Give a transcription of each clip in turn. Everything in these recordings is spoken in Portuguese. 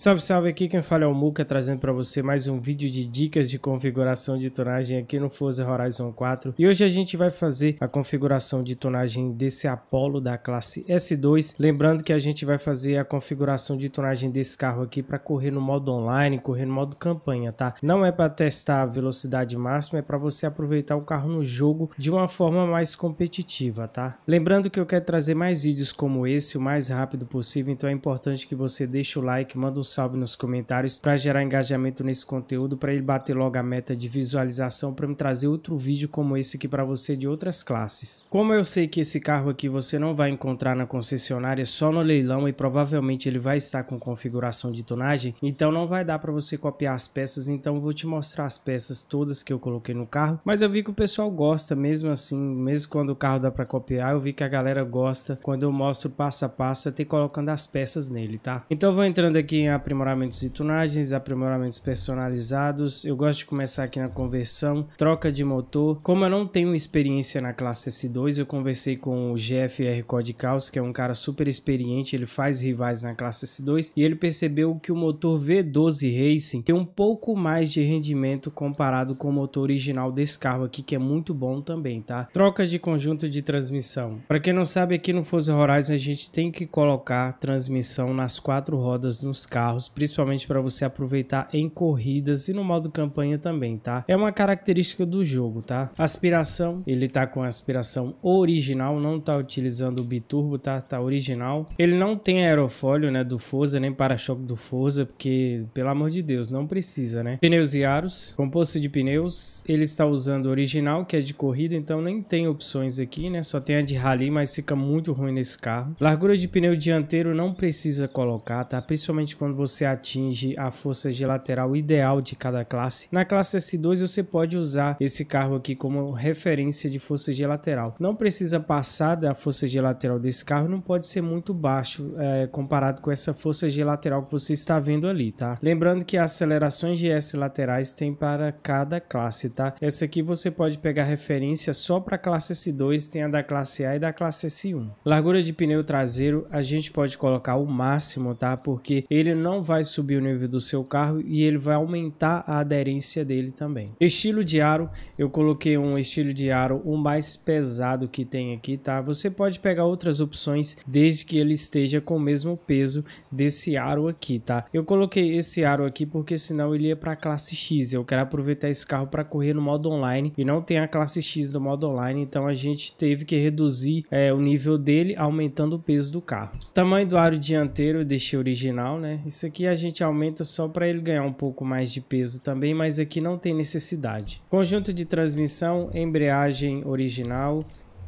Salve, salve, aqui quem fala é o Muka, trazendo para você mais um vídeo de dicas de configuração de tonagem aqui no Forza Horizon 4. E hoje a gente vai fazer a configuração de tonagem desse Apollo da classe S2. Lembrando que a gente vai fazer a configuração de tonagem desse carro aqui para correr no modo online, correr no modo campanha, tá? Não é para testar a velocidade máxima, é para você aproveitar o carro no jogo de uma forma mais competitiva, tá? Lembrando que eu quero trazer mais vídeos como esse o mais rápido possível, então é importante que você deixe o like, manda um salve nos comentários para gerar engajamento nesse conteúdo, para ele bater logo a meta de visualização para me trazer outro vídeo como esse aqui para você de outras classes. Como eu sei que esse carro aqui você não vai encontrar na concessionária só no leilão e provavelmente ele vai estar com configuração de tonagem, então não vai dar para você copiar as peças, então vou te mostrar as peças todas que eu coloquei no carro, mas eu vi que o pessoal gosta mesmo assim, mesmo quando o carro dá para copiar, eu vi que a galera gosta quando eu mostro passo a passo até colocando as peças nele, tá? Então vou entrando aqui em aprimoramentos e tunagens, aprimoramentos personalizados. Eu gosto de começar aqui na conversão, troca de motor. Como eu não tenho experiência na classe S2, eu conversei com o GFR Codicaus, que é um cara super experiente, ele faz rivais na classe S2 e ele percebeu que o motor V12 Racing tem um pouco mais de rendimento comparado com o motor original desse carro aqui, que é muito bom também, tá? Troca de conjunto de transmissão. Para quem não sabe, aqui no Forza Horizon a gente tem que colocar transmissão nas quatro rodas nos carros carros, principalmente para você aproveitar em corridas e no modo campanha também, tá? É uma característica do jogo, tá? Aspiração, ele tá com aspiração original, não tá utilizando o biturbo, tá? Tá original. Ele não tem aerofólio, né, do Forza, nem para-choque do Forza, porque, pelo amor de Deus, não precisa, né? Pneus e aros, composto de pneus, ele está usando original, que é de corrida, então nem tem opções aqui, né? Só tem a de rally, mas fica muito ruim nesse carro. Largura de pneu dianteiro não precisa colocar, tá? Principalmente quando você atinge a força de lateral ideal de cada classe. Na classe S2 você pode usar esse carro aqui como referência de força de lateral. Não precisa passar da força de lateral desse carro, não pode ser muito baixo é, comparado com essa força de lateral que você está vendo ali, tá? Lembrando que acelerações de S laterais tem para cada classe, tá? Essa aqui você pode pegar referência só para a classe S2, tem a da classe A e da classe S1. Largura de pneu traseiro a gente pode colocar o máximo, tá? Porque ele não vai subir o nível do seu carro e ele vai aumentar a aderência dele também. Estilo de aro, eu coloquei um estilo de aro o mais pesado que tem aqui, tá? Você pode pegar outras opções desde que ele esteja com o mesmo peso desse aro aqui, tá? Eu coloquei esse aro aqui porque senão ele ia para a classe X. Eu quero aproveitar esse carro para correr no modo online e não tem a classe X do modo online, então a gente teve que reduzir é, o nível dele aumentando o peso do carro. Tamanho do aro dianteiro eu deixei original, né? Isso aqui a gente aumenta só para ele ganhar um pouco mais de peso também, mas aqui não tem necessidade. Conjunto de transmissão, embreagem original,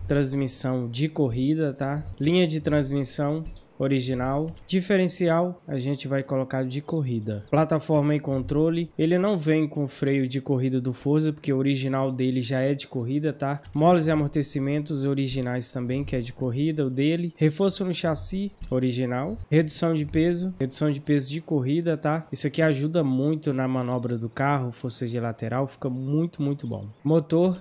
transmissão de corrida, tá? Linha de transmissão, original. Diferencial, a gente vai colocar de corrida. Plataforma e controle, ele não vem com freio de corrida do Forza, porque o original dele já é de corrida, tá? Molas e amortecimentos originais também, que é de corrida, o dele. Reforço no chassi, original. Redução de peso, redução de peso de corrida, tá? Isso aqui ajuda muito na manobra do carro, força de lateral, fica muito, muito bom. Motor,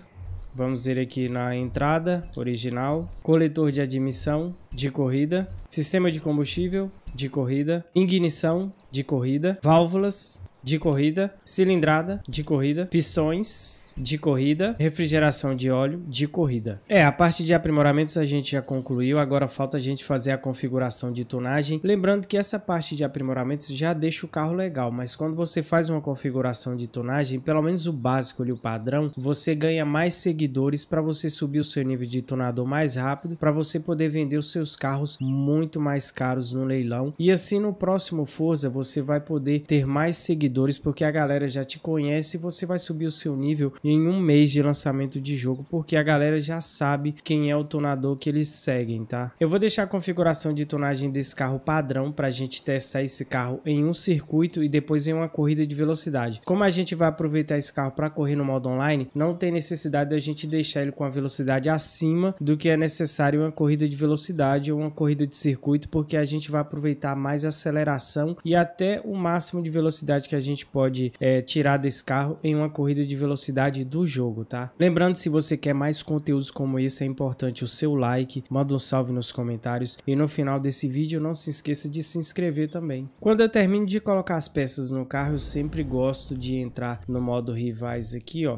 Vamos ver aqui na entrada original, coletor de admissão de corrida, sistema de combustível de corrida, ignição de corrida, válvulas de corrida, cilindrada de corrida, pistões de corrida, refrigeração de óleo de corrida. É, a parte de aprimoramentos a gente já concluiu, agora falta a gente fazer a configuração de tunagem. Lembrando que essa parte de aprimoramentos já deixa o carro legal, mas quando você faz uma configuração de tunagem, pelo menos o básico e o padrão, você ganha mais seguidores para você subir o seu nível de tunador mais rápido, para você poder vender os seus carros muito mais caros no leilão. E assim no próximo Forza você vai poder ter mais seguidores porque a galera já te conhece e você vai subir o seu nível em um mês de lançamento de jogo, porque a galera já sabe quem é o tonador que eles seguem, tá? Eu vou deixar a configuração de tonagem desse carro padrão para a gente testar esse carro em um circuito e depois em uma corrida de velocidade. Como a gente vai aproveitar esse carro para correr no modo online, não tem necessidade da gente deixar ele com a velocidade acima do que é necessário uma corrida de velocidade ou uma corrida de circuito, porque a gente vai aproveitar mais aceleração e até o máximo de velocidade que a gente pode é, tirar desse carro em uma corrida de velocidade do jogo, tá? Lembrando, se você quer mais conteúdos como esse, é importante o seu like, manda um salve nos comentários e no final desse vídeo não se esqueça de se inscrever também. Quando eu termino de colocar as peças no carro, eu sempre gosto de entrar no modo rivais aqui, ó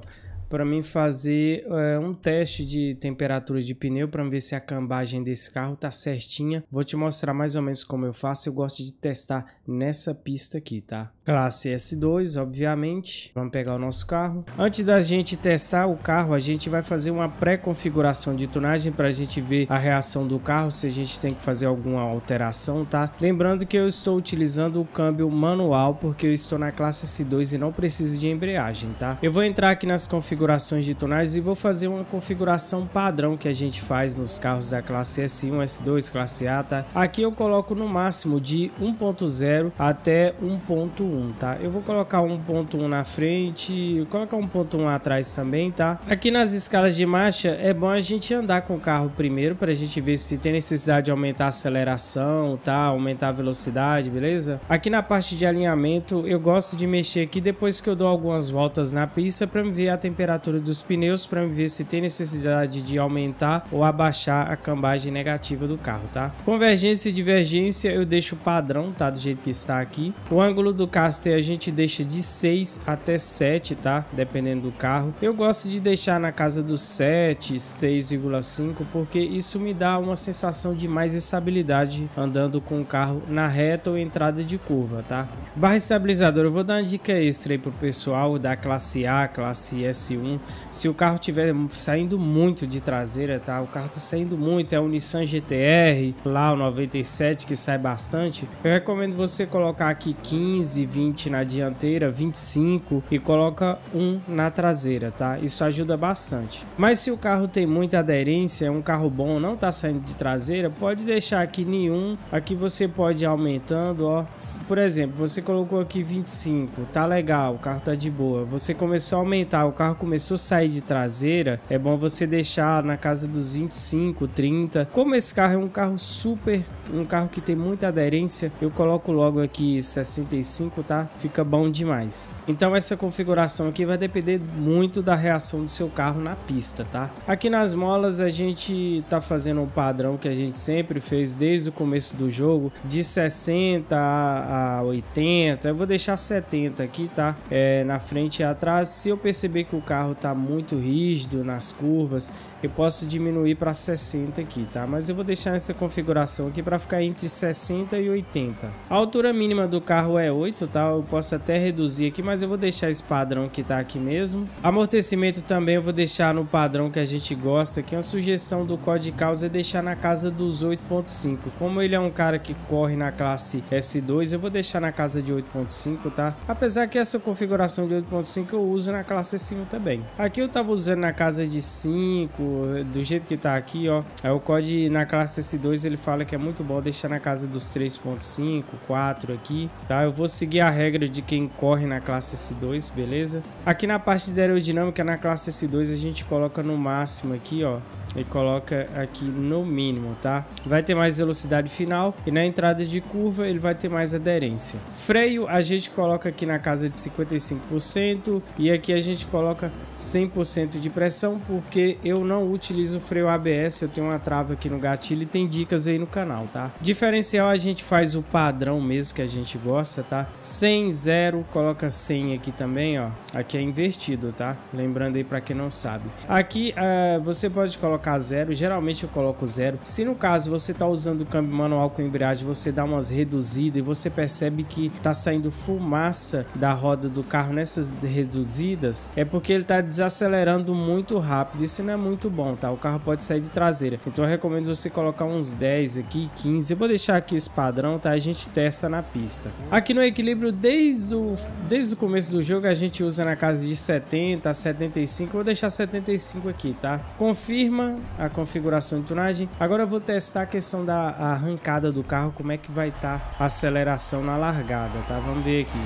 para mim fazer é, um teste de temperatura de pneu para ver se a cambagem desse carro tá certinha. Vou te mostrar mais ou menos como eu faço. Eu gosto de testar nessa pista aqui, tá? Classe S2, obviamente. Vamos pegar o nosso carro. Antes da gente testar o carro, a gente vai fazer uma pré-configuração de tunagem para a gente ver a reação do carro, se a gente tem que fazer alguma alteração, tá? Lembrando que eu estou utilizando o câmbio manual porque eu estou na classe S2 e não preciso de embreagem, tá? Eu vou entrar aqui nas configurações de tunagem e vou fazer uma configuração padrão que a gente faz nos carros da classe S1, S2, classe A, tá? Aqui eu coloco no máximo de 1.0 até 1.1 1, tá? Eu vou colocar 1.1 na frente, colocar 1.1 atrás também, tá? Aqui nas escalas de marcha é bom a gente andar com o carro primeiro para a gente ver se tem necessidade de aumentar a aceleração, tá? Aumentar a velocidade, beleza? Aqui na parte de alinhamento eu gosto de mexer aqui depois que eu dou algumas voltas na pista para me ver a temperatura dos pneus, para me ver se tem necessidade de aumentar ou abaixar a cambagem negativa do carro, tá? Convergência e divergência eu deixo padrão, tá? Do jeito que está aqui. O ângulo do caster a gente deixa de 6 até 7, tá? Dependendo do carro. Eu gosto de deixar na casa dos 7, 6,5, porque isso me dá uma sensação de mais estabilidade andando com o carro na reta ou entrada de curva, tá? Barra estabilizadora, eu vou dar uma dica extra aí pro pessoal da classe A, classe S1. Se o carro tiver saindo muito de traseira, tá? O carro tá saindo muito, é o Nissan GTR, lá o 97 que sai bastante. Eu recomendo você colocar aqui 15, 20 na dianteira, 25 e coloca um na traseira, tá? Isso ajuda bastante. Mas se o carro tem muita aderência, é um carro bom, não tá saindo de traseira, pode deixar aqui nenhum. Aqui você pode ir aumentando, ó. Por exemplo, você colocou aqui 25, tá legal, o carro tá de boa. Você começou a aumentar, o carro começou a sair de traseira, é bom você deixar na casa dos 25, 30. Como esse carro é um carro super, um carro que tem muita aderência, eu coloco logo aqui 65 tá? Fica bom demais. Então essa configuração aqui vai depender muito da reação do seu carro na pista, tá? Aqui nas molas a gente tá fazendo um padrão que a gente sempre fez desde o começo do jogo, de 60 a 80. Eu vou deixar 70 aqui, tá? É, na frente e atrás. Se eu perceber que o carro tá muito rígido nas curvas, eu posso diminuir para 60 aqui, tá? Mas eu vou deixar essa configuração aqui para ficar entre 60 e 80. A altura mínima do carro é 8, tá? Eu posso até reduzir aqui, mas eu vou deixar esse padrão que tá aqui mesmo. Amortecimento também eu vou deixar no padrão que a gente gosta, que é uma sugestão do Código Causa é deixar na casa dos 8.5. Como ele é um cara que corre na classe S2, eu vou deixar na casa de 8.5, tá? Apesar que essa configuração de 8.5 eu uso na classe S1 também. Aqui eu tava usando na casa de 5, do jeito que tá aqui, ó. É o COD na classe S2, ele fala que é muito bom deixar na casa dos 3.5, 4 aqui, tá? Eu vou seguir a regra de quem corre na classe S2, beleza? Aqui na parte de aerodinâmica, na classe S2, a gente coloca no máximo aqui, ó e coloca aqui no mínimo, tá? Vai ter mais velocidade final e na entrada de curva ele vai ter mais aderência. Freio a gente coloca aqui na casa de 55% e aqui a gente coloca 100% de pressão porque eu não utilizo freio ABS, eu tenho uma trava aqui no gatilho e tem dicas aí no canal, tá? Diferencial a gente faz o padrão mesmo que a gente gosta, tá? 100, 0, coloca 100 aqui também, ó. Aqui é invertido, tá? Lembrando aí para quem não sabe. Aqui uh, você pode colocar colocar zero, geralmente eu coloco zero. Se no caso você está usando o câmbio manual com embreagem, você dá umas reduzidas e você percebe que está saindo fumaça da roda do carro nessas reduzidas, é porque ele está desacelerando muito rápido. Isso não é muito bom, tá? O carro pode sair de traseira. Então eu recomendo você colocar uns 10 aqui, 15. Eu vou deixar aqui esse padrão, tá? A gente testa na pista. Aqui no equilíbrio, desde o, desde o começo do jogo, a gente usa na casa de 70 a 75. Eu vou deixar 75 aqui, tá? Confirma a configuração de tunagem. Agora eu vou testar a questão da arrancada do carro, como é que vai estar tá a aceleração na largada, tá? Vamos ver aqui.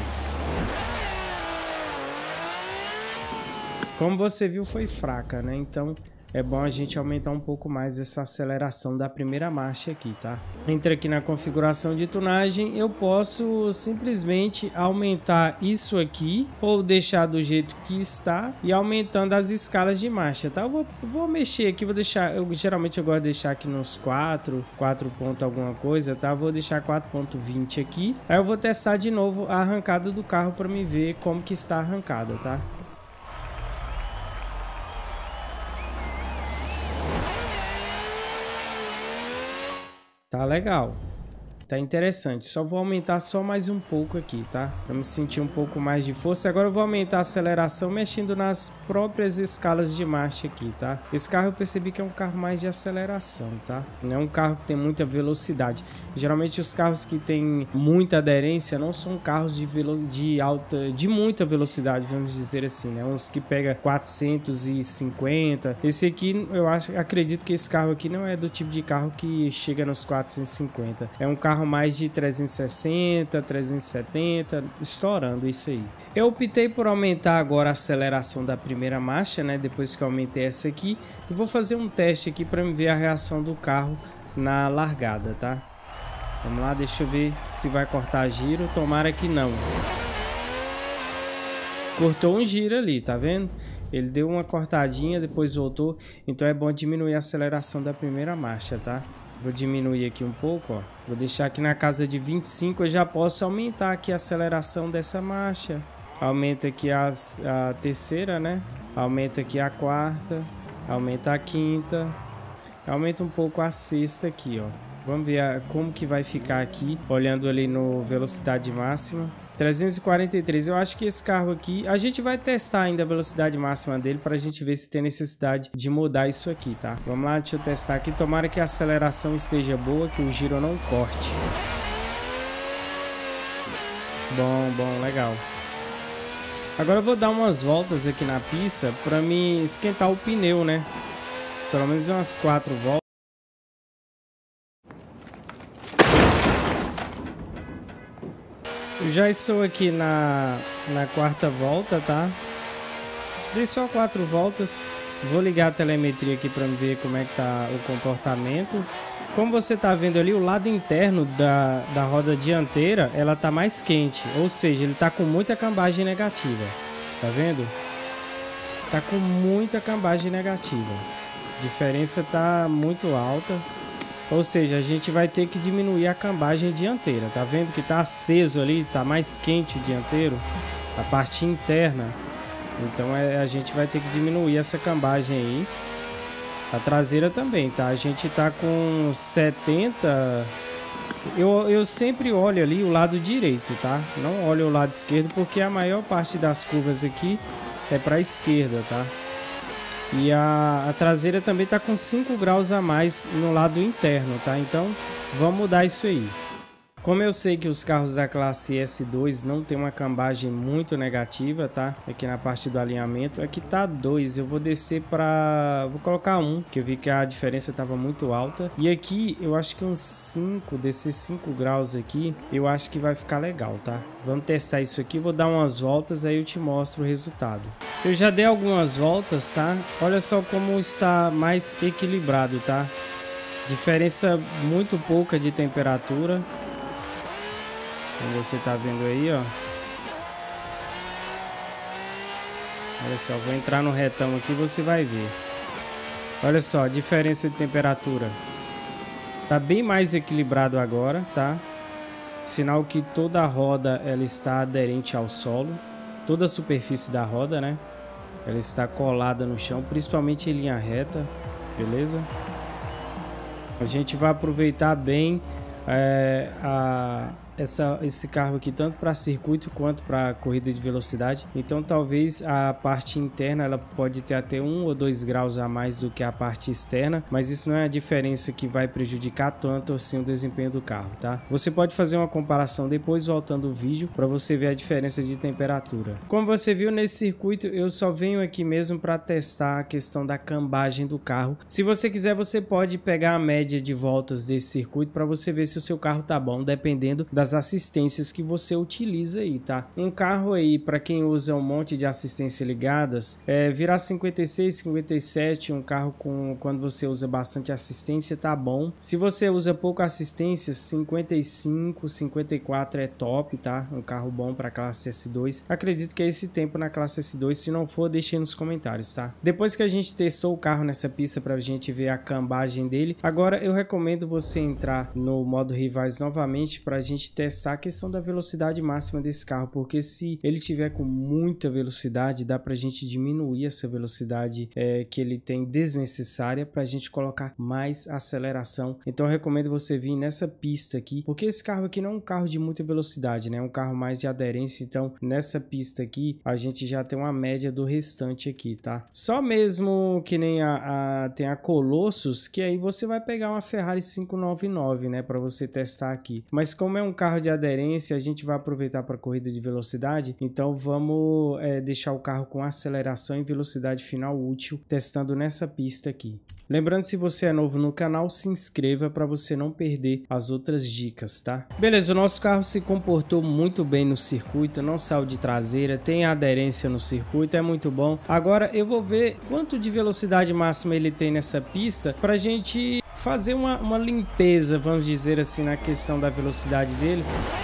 Como você viu, foi fraca, né? Então é bom a gente aumentar um pouco mais essa aceleração da primeira marcha aqui, tá? Entre aqui na configuração de tunagem, eu posso simplesmente aumentar isso aqui ou deixar do jeito que está e aumentando as escalas de marcha, tá? Eu vou, vou mexer aqui, vou deixar, eu geralmente eu gosto de deixar aqui nos 4, 4 ponto alguma coisa, tá? Vou deixar 4.20 aqui. Aí eu vou testar de novo a arrancada do carro para me ver como que está arrancada, tá? Tá legal. Tá interessante. Só vou aumentar só mais um pouco aqui, tá? Pra me sentir um pouco mais de força. Agora eu vou aumentar a aceleração mexendo nas próprias escalas de marcha aqui, tá? Esse carro eu percebi que é um carro mais de aceleração, tá? Não é um carro que tem muita velocidade. Geralmente os carros que tem muita aderência não são carros de, de alta, de muita velocidade, vamos dizer assim, né? Uns que pega 450. Esse aqui, eu acho, acredito que esse carro aqui não é do tipo de carro que chega nos 450. É um carro carro mais de 360, 370, estourando isso aí. Eu optei por aumentar agora a aceleração da primeira marcha, né? Depois que eu aumentei essa aqui. E vou fazer um teste aqui para ver a reação do carro na largada, tá? Vamos lá, deixa eu ver se vai cortar giro. Tomara que não. Cortou um giro ali, tá vendo? Ele deu uma cortadinha, depois voltou. Então é bom diminuir a aceleração da primeira marcha, tá? Vou diminuir aqui um pouco, ó. Vou deixar aqui na casa de 25, eu já posso aumentar aqui a aceleração dessa marcha. Aumenta aqui a, a terceira, né? Aumenta aqui a quarta. Aumenta a quinta. Aumenta um pouco a sexta aqui, ó. Vamos ver como que vai ficar aqui, olhando ali no velocidade máxima. 343. Eu acho que esse carro aqui, a gente vai testar ainda a velocidade máxima dele para a gente ver se tem necessidade de mudar isso aqui, tá? Vamos lá, deixa eu testar aqui. Tomara que a aceleração esteja boa, que o giro não corte. Bom, bom, legal. Agora eu vou dar umas voltas aqui na pista para me esquentar o pneu, né? Pelo menos umas quatro voltas. Já estou aqui na, na quarta volta, tá? Dei só quatro voltas. Vou ligar a telemetria aqui para ver como é que tá o comportamento. Como você está vendo ali, o lado interno da, da roda dianteira, ela tá mais quente. Ou seja, ele tá com muita cambagem negativa. Tá vendo? Tá com muita cambagem negativa. A diferença tá muito alta. Ou seja, a gente vai ter que diminuir a cambagem dianteira. Tá vendo que tá aceso ali, tá mais quente o dianteiro, a parte interna. Então é, a gente vai ter que diminuir essa cambagem aí. A traseira também, tá? A gente tá com 70... Eu, eu sempre olho ali o lado direito, tá? Não olho o lado esquerdo porque a maior parte das curvas aqui é para a esquerda, tá? E a, a traseira também está com 5 graus a mais no lado interno, tá? Então vamos mudar isso aí. Como eu sei que os carros da classe S2 não tem uma cambagem muito negativa, tá? Aqui na parte do alinhamento, aqui tá 2, eu vou descer para... vou colocar 1, um, que eu vi que a diferença estava muito alta. E aqui eu acho que uns 5, desses 5 graus aqui, eu acho que vai ficar legal, tá? Vamos testar isso aqui, vou dar umas voltas, aí eu te mostro o resultado. Eu já dei algumas voltas, tá? Olha só como está mais equilibrado, tá? Diferença muito pouca de temperatura. Como você tá vendo aí, ó. Olha só, vou entrar no retão aqui você vai ver. Olha só, a diferença de temperatura. Tá bem mais equilibrado agora, tá? Sinal que toda a roda ela está aderente ao solo. Toda a superfície da roda, né? Ela está colada no chão, principalmente em linha reta, beleza? A gente vai aproveitar bem é, a, essa, esse carro aqui tanto para circuito quanto para corrida de velocidade. Então talvez a parte interna ela pode ter até um ou dois graus a mais do que a parte externa, mas isso não é a diferença que vai prejudicar tanto assim o desempenho do carro, tá? Você pode fazer uma comparação depois voltando o vídeo para você ver a diferença de temperatura. Como você viu nesse circuito, eu só venho aqui mesmo para testar a questão da cambagem do carro. Se você quiser, você pode pegar a média de voltas desse circuito para você ver se o seu carro tá bom, dependendo das das assistências que você utiliza aí, tá? Um carro aí, para quem usa um monte de assistência ligadas, é, virar 56, 57, um carro com quando você usa bastante assistência, tá bom. Se você usa pouco assistência, 55, 54 é top, tá? Um carro bom para classe S2. Acredito que é esse tempo na classe S2, se não for, deixe nos comentários, tá? Depois que a gente testou o carro nessa pista pra gente ver a cambagem dele, agora eu recomendo você entrar no modo rivais novamente para a gente testar a questão da velocidade máxima desse carro, porque se ele tiver com muita velocidade, dá para a gente diminuir essa velocidade é, que ele tem desnecessária para a gente colocar mais aceleração. Então recomendo você vir nessa pista aqui, porque esse carro aqui não é um carro de muita velocidade, né? É um carro mais de aderência, então nessa pista aqui a gente já tem uma média do restante aqui, tá? Só mesmo que nem a, a tem a Colossus, que aí você vai pegar uma Ferrari 599, né, para você testar aqui. Mas como é um carro de aderência, a gente vai aproveitar para corrida de velocidade, então vamos é, deixar o carro com aceleração e velocidade final útil, testando nessa pista aqui. Lembrando, se você é novo no canal, se inscreva para você não perder as outras dicas, tá? Beleza, o nosso carro se comportou muito bem no circuito, não saiu de traseira, tem aderência no circuito, é muito bom. Agora eu vou ver quanto de velocidade máxima ele tem nessa pista para a gente fazer uma, uma, limpeza, vamos dizer assim, na questão da velocidade dele,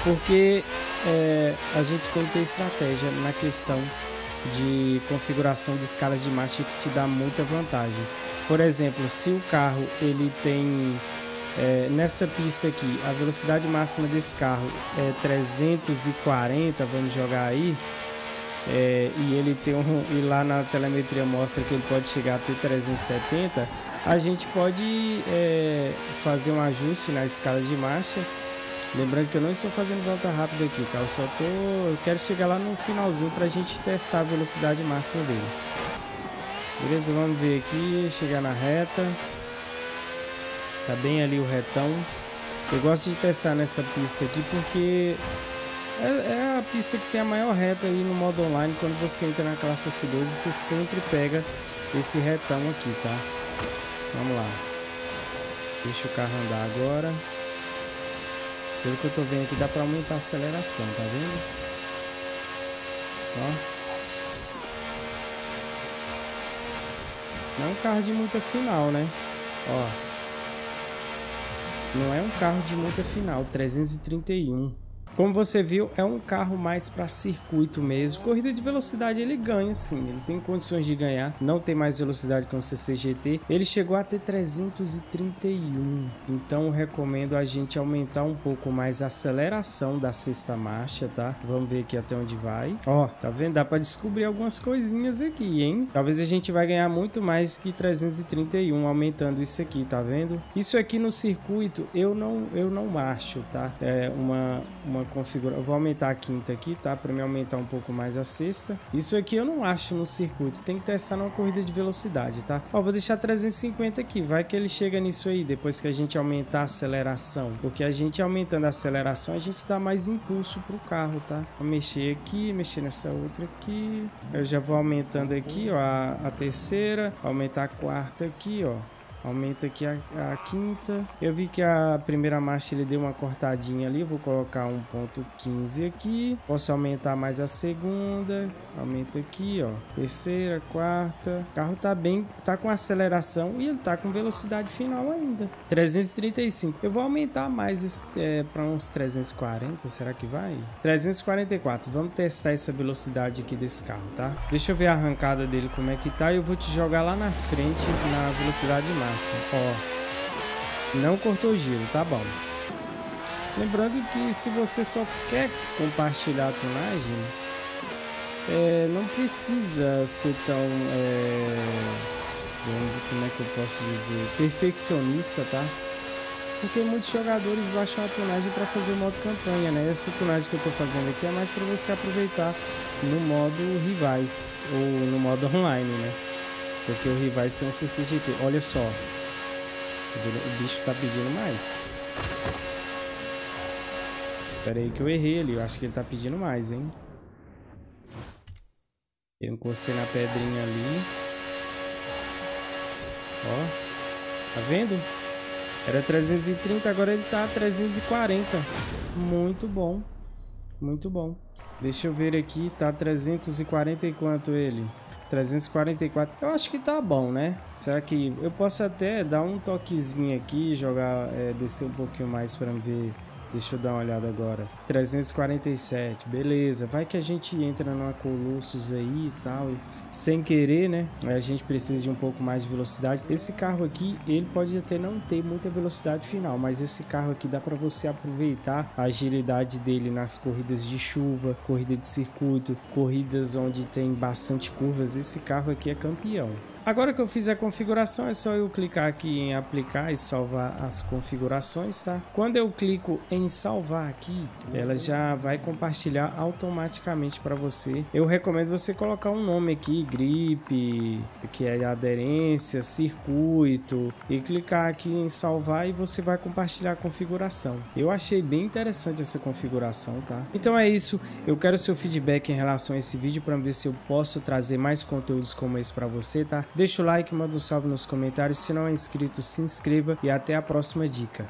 porque é, a gente tem que ter estratégia na questão de configuração de escalas de marcha que te dá muita vantagem. Por exemplo, se o carro ele tem é, nessa pista aqui, a velocidade máxima desse carro é 340, vamos jogar aí, é, e ele tem um, e lá na telemetria mostra que ele pode chegar até 370, a gente pode é, fazer um ajuste na escala de marcha. Lembrando que eu não estou fazendo volta rápida aqui, tá? Eu só tô, eu quero chegar lá no finalzinho para a gente testar a velocidade máxima dele. Beleza, vamos ver aqui, chegar na reta. Tá bem ali o retão. Eu gosto de testar nessa pista aqui porque é, é, a pista que tem a maior reta aí no modo online. Quando você entra na classe C2, você sempre pega esse retão aqui, tá? Vamos lá. Deixa o carro andar agora. Pelo que eu tô vendo aqui, dá pra aumentar a aceleração, tá vendo? Ó. Não é um carro de muita final, né? Ó. Não é um carro de muita final. 331. Como você viu, é um carro mais para circuito mesmo. Corrida de velocidade ele ganha sim, ele tem condições de ganhar. Não tem mais velocidade que o CCGT. Ele chegou a ter 331. Então recomendo a gente aumentar um pouco mais a aceleração da sexta marcha, tá? Vamos ver aqui até onde vai. Ó, tá vendo? Dá para descobrir algumas coisinhas aqui, hein? Talvez a gente vai ganhar muito mais que 331 aumentando isso aqui, tá vendo? Isso aqui no circuito eu não eu não acho, tá? É uma uma Eu vou aumentar a quinta aqui, tá? Para me aumentar um pouco mais a sexta. Isso aqui eu não acho no circuito. Tem que testar numa corrida de velocidade, tá? Ó, vou deixar 350 aqui. Vai que ele chega nisso aí depois que a gente aumentar a aceleração. Porque a gente aumentando a aceleração, a gente dá mais impulso pro carro, tá? Vou mexer aqui, mexer nessa outra aqui. Eu já vou aumentando aqui, ó, a, a terceira. Aumentar a quarta aqui, ó. Aumenta aqui a, a, quinta. Eu vi que a primeira marcha ele deu uma cortadinha ali. Vou colocar 1.15 aqui. Posso aumentar mais a segunda. Aumenta aqui, ó. Terceira, quarta. O carro tá bem, tá com aceleração e ele tá com velocidade final ainda. 335. Eu vou aumentar mais é, para uns 340. Será que vai? 344. Vamos testar essa velocidade aqui desse carro, tá? Deixa eu ver a arrancada dele como é que tá. Eu vou te jogar lá na frente na velocidade máxima máximo. Ó, não cortou giro, tá bom. Lembrando que se você só quer compartilhar a tonagem, é, não precisa ser tão, é, como é que eu posso dizer, perfeccionista, tá? Porque muitos jogadores baixam a tonagem para fazer o modo campanha, né? Essa tonagem que eu tô fazendo aqui é mais para você aproveitar no modo rivais ou no modo online, né? Porque o rivais tem um CCGT. Olha só. O bicho tá pedindo mais. Pera aí que eu errei ali. Eu acho que ele tá pedindo mais, hein? Eu encostei na pedrinha ali. Ó. Tá vendo? Era 330, agora ele tá 340. Muito bom. Muito bom. Deixa eu ver aqui, tá 340 e quanto ele? 344. Eu acho que tá bom, né? Será que eu posso até dar um toquezinho aqui, jogar, é, descer um pouquinho mais para ver Deixa eu dar uma olhada agora. 347, beleza. Vai que a gente entra numa Colossus aí e tal. E sem querer, né? A gente precisa de um pouco mais de velocidade. Esse carro aqui, ele pode até não ter muita velocidade final. Mas esse carro aqui dá para você aproveitar a agilidade dele nas corridas de chuva, corrida de circuito, corridas onde tem bastante curvas. Esse carro aqui é campeão. Agora que eu fiz a configuração, é só eu clicar aqui em aplicar e salvar as configurações, tá? Quando eu clico em salvar aqui, ela já vai compartilhar automaticamente para você. Eu recomendo você colocar um nome aqui, grip, que é aderência, circuito, e clicar aqui em salvar e você vai compartilhar a configuração. Eu achei bem interessante essa configuração, tá? Então é isso, eu quero seu feedback em relação a esse vídeo para ver se eu posso trazer mais conteúdos como esse para você, tá? Deixa o like, manda um salve nos comentários. Se não é inscrito, se inscreva e até a próxima dica.